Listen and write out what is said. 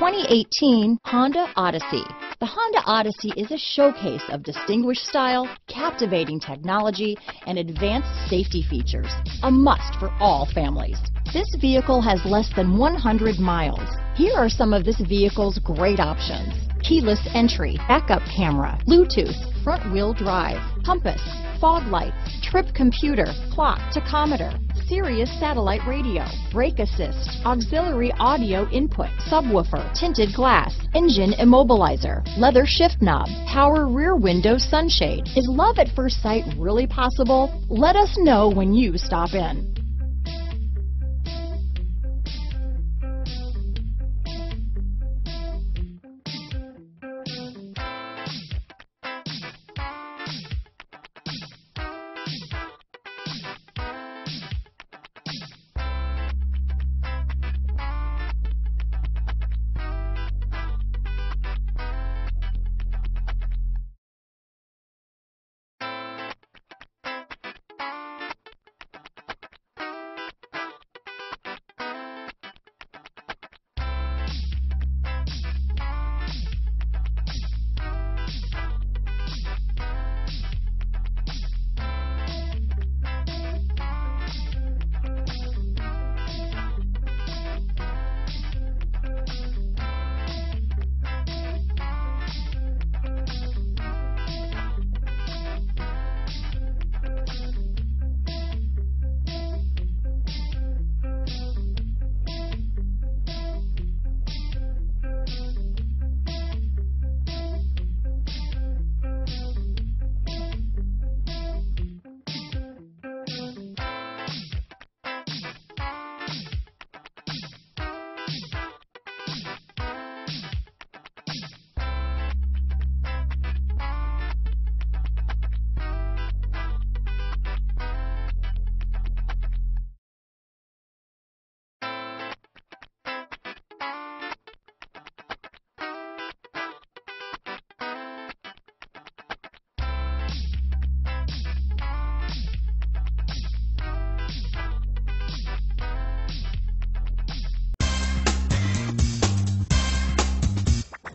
2018 Honda Odyssey. The Honda Odyssey is a showcase of distinguished style, captivating technology, and advanced safety features. A must for all families. This vehicle has less than 100 miles. Here are some of this vehicle's great options. Keyless entry, backup camera, Bluetooth, front wheel drive, compass, fog lights, trip computer, clock, tachometer, Sirius satellite radio, brake assist, auxiliary audio input, subwoofer, tinted glass, engine immobilizer, leather shift knob, power rear window sunshade. Is love at first sight really possible? Let us know when you stop in.